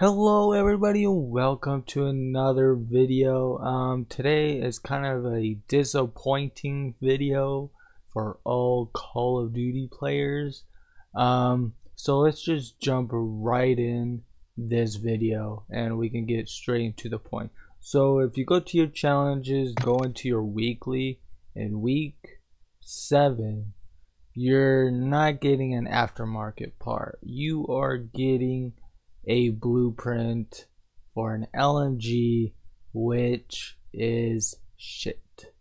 Hello everybody and welcome to another video. Um, today is kind of a disappointing video for all Call of Duty players. Um, so let's just jump right in this video and we can get straight to the point. So if you go to your challenges, go into your weekly in week 7, you're not getting an aftermarket part. You are getting a blueprint for an LMG, which is shit.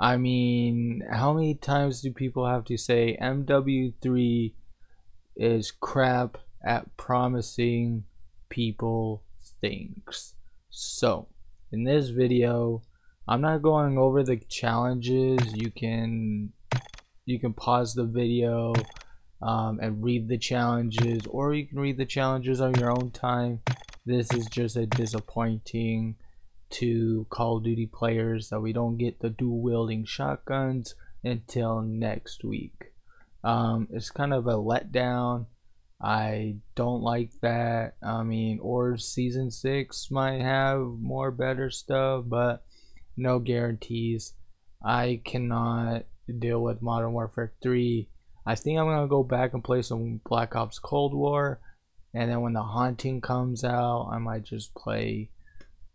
I mean, how many times do people have to say MW3 is crap at promising people things? So, in this video, I'm not going over the challenges. You can you can pause the video um, and read the challenges or you can read the challenges on your own time. This is just a disappointing to Call of Duty players that we don't get the dual wielding shotguns until next week. Um, it's kind of a letdown. I don't like that. I mean or season 6 might have more better stuff but no guarantees. I cannot deal with Modern Warfare 3 I think I'm gonna go back and play some Black Ops Cold War, and then when the Haunting comes out, I might just play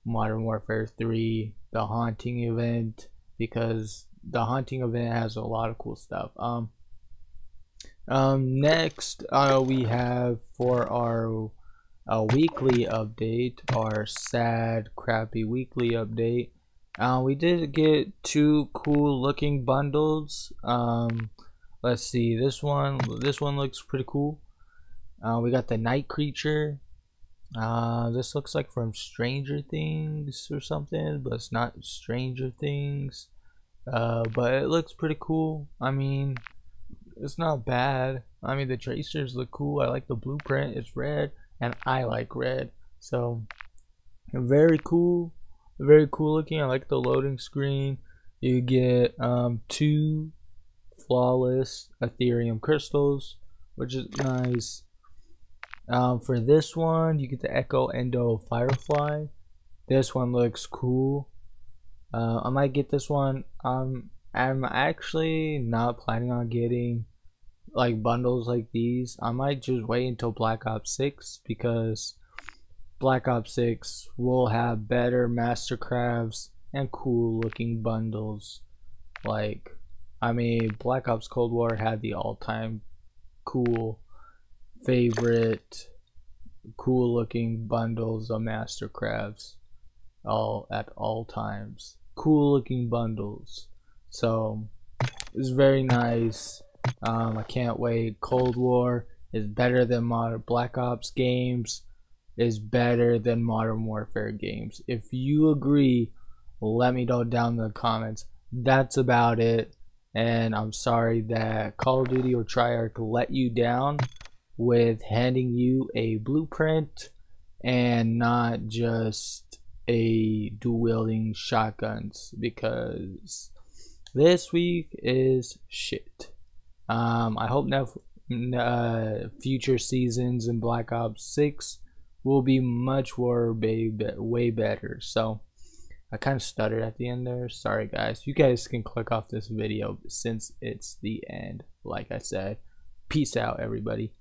Modern Warfare 3, the Haunting event, because the Haunting event has a lot of cool stuff. Um, um, next, uh, we have for our uh, weekly update, our sad, crappy weekly update. Uh, we did get two cool looking bundles. Um, let's see this one this one looks pretty cool. Uh, we got the night creature. Uh, this looks like from stranger things or something but it's not stranger things. Uh, but it looks pretty cool. I mean it's not bad. I mean the tracers look cool. I like the blueprint. It's red and i like red. So very cool very cool looking. I like the loading screen. You get um, two flawless Aetherium crystals, which is nice. Um, for this one, you get the Echo Endo Firefly. This one looks cool. Uh, I might get this one. Um, I'm actually not planning on getting like bundles like these. I might just wait until Black Ops 6 because Black Ops 6 will have better mastercrafts and cool looking bundles like I mean, Black Ops Cold War had the all-time cool favorite cool looking bundles of mastercrafts all at all times. Cool looking bundles. So it's very nice. Um, i can't wait. Cold war is better than modern black ops games is better than modern warfare games. If you agree let me know down in the comments. That's about it and I'm sorry that Call of Duty or Treyarch let you down with handing you a blueprint and not just a dual wielding shotguns because this week is shit. Um, I hope now uh, future seasons in Black Ops 6 will be much more way, way better. So I kind of stuttered at the end there. Sorry, guys. You guys can click off this video since it's the end. Like I said, peace out, everybody.